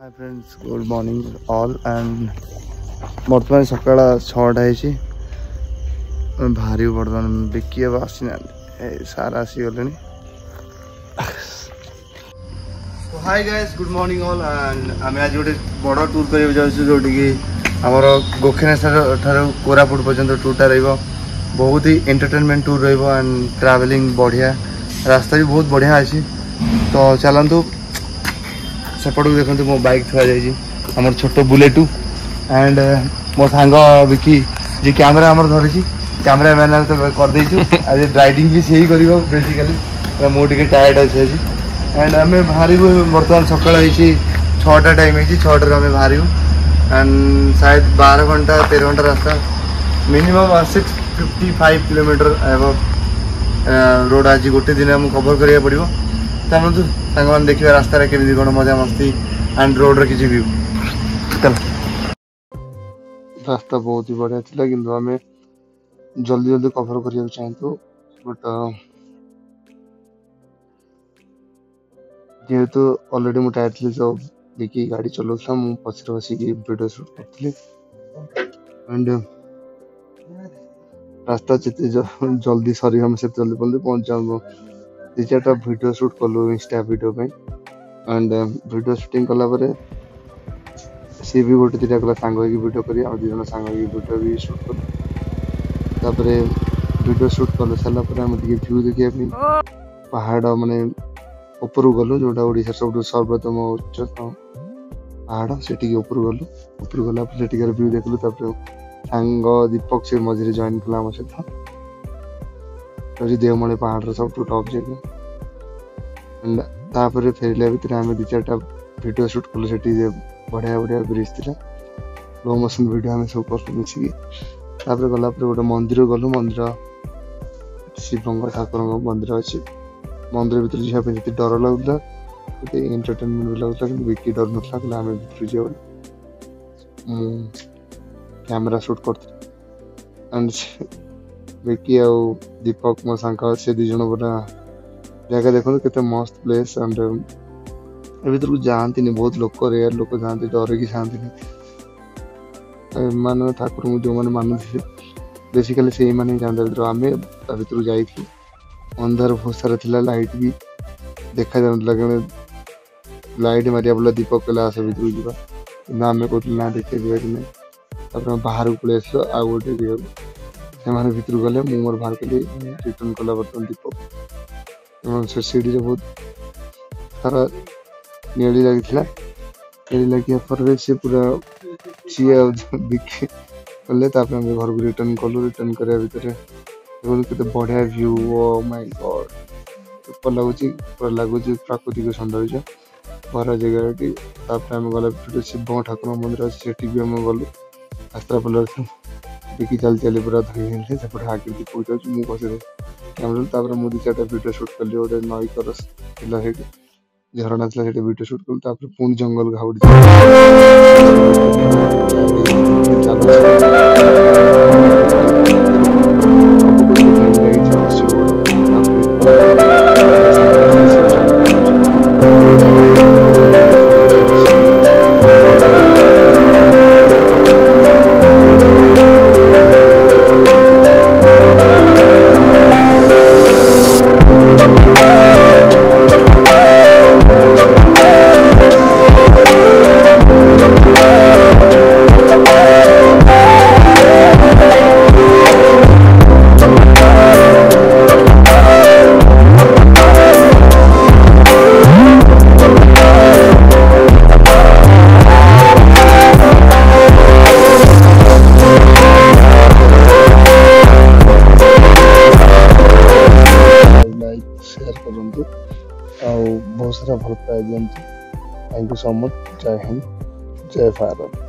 hi friends good morning all and बर्तमान सका छटा है बाहर बर्तमान बिकिया आस सार आसीगले hi guys good morning all and आम आज गोटे बड़ टूर कर आमर पर्यटन टूर कोरापुट पर्यटन टूरटा रहुत ही एंटरटेनमेंट टूर रंड ट्रावेलिंग बढ़िया रास्ता भी बहुत बढ़िया अच्छी तो चलतु ସେପଟକୁ ଦେଖନ୍ତୁ ମୋ ବାଇକ୍ ଥୁଆଯାଇଛି ଆମର ଛୋଟ ବୁଲେଟୁ ଆଣ୍ଡ ମୋ ସାଙ୍ଗ ବିକି ଯିଏ କ୍ୟାମେରା ଆମର ଧରିଛି କ୍ୟାମେରା ମ୍ୟାନ୍ ଆମେ ତ କରିଦେଇଛୁ ଆଜି ରାଇଡିଂ ବି ସେଇ କରିବ ବେସିକାଲି ମୁଁ ଟିକେ ଟାୟାର୍ଡ଼ ଅଛି ଆଜି ଆଣ୍ଡ ଆମେ ବାହାରିବୁ ବର୍ତ୍ତମାନ ସକାଳ ହେଇଛି ଛଅଟା ଟାଇମ୍ ହେଇଛି ଛଅଟାରୁ ଆମେ ବାହାରିବୁ ଆଣ୍ଡ ସାୟଦ ବାର ଘଣ୍ଟା ତେର ଘଣ୍ଟା ରାସ୍ତା minimum six fifty five kilometre road ଆଜି ଗୋଟେ ଦିନ ଆମକୁ କଭର୍ କରିବାକୁ ପଡ଼ିବ देखिए रास्त मजा मस्ती एंड रोड रखी चल रास्ता बहुत ही बढ़िया था कि आम जल्दी जल्दी कवर कर चाहू बट जेहेतु अलरेडी मुझे टायर थी जब देखिए गाड़ी चलाऊला पचर बसिकी भिड सुट करी रास्ता जल्दी सर से जल्दी पहुंच जाऊ ଦିଚାରିଟା ଭିଡ଼ିଓ ସୁଟ୍ କଲୁ ଇନଷ୍ଟା ଭିଡ଼ିଓ ପାଇଁ ଆଣ୍ଡ ଭିଡ଼ିଓ ସୁଟିଂ କଲା ପରେ ସିଏ ବି ଗୋଟେ ଦୁଇଟା କଲା ସାଙ୍ଗ ହେଇକି ଭିଡ଼ିଓ କରି ଆମେ ଦୁଇ ଜଣ ସାଙ୍ଗ ହେଇକି ଭିଡ଼ିଓ ବି ସୁଟ୍ କଲୁ ତାପରେ ଭିଡ଼ିଓ ସୁଟ୍ କଲୁ ସାରିଲା ପରେ ଆମେ ଟିକେ ଭ୍ୟୁ ଦେଖିବା ପାଇଁ ପାହାଡ଼ ମାନେ ଉପରକୁ ଗଲୁ ଯେଉଁଟା ଓଡ଼ିଶାର ସବୁଠୁ ସର୍ବୋତ୍ତମ ଉଚ୍ଚତମ ପାହାଡ଼ ସେଠିକି ଉପରକୁ ଗଲୁ ଉପରକୁ ଗଲା ପରେ ସେଠିକାର ଭ୍ୟୁ ଦେଖିଲୁ ତାପରେ ସାଙ୍ଗ ଦୀପକ ସେ ମଝିରେ ଜଏନ୍ କଲା ଆମ ସହିତ हरिदेव मैं पहाड़ सब टप जगह तापर फेरला भितर आम दि चार भिड सुट कल से बढ़िया बढ़िया ब्रिज थी लो मोशन भिड आम सब कल मिसिकीप गलापुर गोटे मंदिर गलु मंदिर शिवंग ठाकुर मंदिर अच्छे मंदिर भितर जी जी डर लगुता एंटरटेनमेंट भी लगुता बिकी डर ना कि आम भितर जाए कैमेरा सुट कर ବେକି ଆଉ ଦୀପକ ମୋ ସାଙ୍ଗ ସେ ଦୁଇ ଜଣ ପୁରା ଜାଗା ଦେଖନ୍ତୁ କେତେ ମସ୍ତ ପ୍ଲେସ୍ ଆଣ୍ଡ ଏ ଭିତରକୁ ଯାଆନ୍ତିନି ବହୁତ ଲୋକ ରେୟାର ଲୋକ ଯାଆନ୍ତି ଡରିକି ଯାଆନ୍ତିନି ଏମାନେ ଠାକୁରଙ୍କୁ ଯେଉଁମାନେ ମାନନ୍ତି ବେସିକାଲି ସେଇମାନେ ହିଁ ଯାଆନ୍ତି ଭିତରୁ ଆମେ ତା ଭିତରକୁ ଯାଇଥିଲୁ ଅନ୍ଧାର ବହୁତ ସାରା ଥିଲା ଲାଇଟ୍ ବି ଦେଖାଯାଉନଥିଲା କାରଣ ଲାଇଟ୍ ମାରିବା ବୋଲେ ଦୀପକ କହିଲା ଆସ ଭିତରକୁ ଯିବା କିନ୍ତୁ ଆମେ କହୁଥିଲୁ ନା ଦେଖେଇ ଯିବା କି ନାହିଁ ତାପରେ ଆମେ ବାହାରକୁ ପଳେଇ ଆସିଲୁ ଆଉ ଗୋଟେ सेमाने भीतर गले मु मोर बाहर कले रिटर्न कला बटन दीप एवं से सीडी बहुत तर नेली लागथिला नेली पर से पूरा चिया कले घर को रिटर्न कलो रिटर्न करया भीतर एवं बढ़िया व्यू ओ माय गॉड ऊपर लागुच प्राकृतिक सौंदर्य घर जगह गला शिव ठाकुर मंदिर से भी हम गलु एकी चाली पुरा धुई ସେପଟେ ଆଗରେ ପୋଇଯାଉଛି ମୁଁ ପଛରେ କ୍ୟାମେରା ତାପରେ ମୁଁ ଦି ଚାରିଟା ଭିଡ଼ିଓ ସୁଟ୍ କଲି ଗୋଟେ ନଈ କରସ ଥିଲା ସେଇଠି ଝରଣା ଥିଲା ସେଇଠି ଭିଡ଼ିଓ ସୁଟ୍ କଲି ତାପରେ ପୁଣି ଜଙ୍ଗଲ ଘାଉଡ଼ି କରନ୍ତୁ ଆଉ ବହୁତ ସାରା ଭଲ ପାଇବା ଦିଅନ୍ତୁ ଥ୍ୟାଙ୍କ ୟୁ ସୋ ମଚ୍ ଜୟ ହିନ୍ଦ ଜୟ ଭାରତ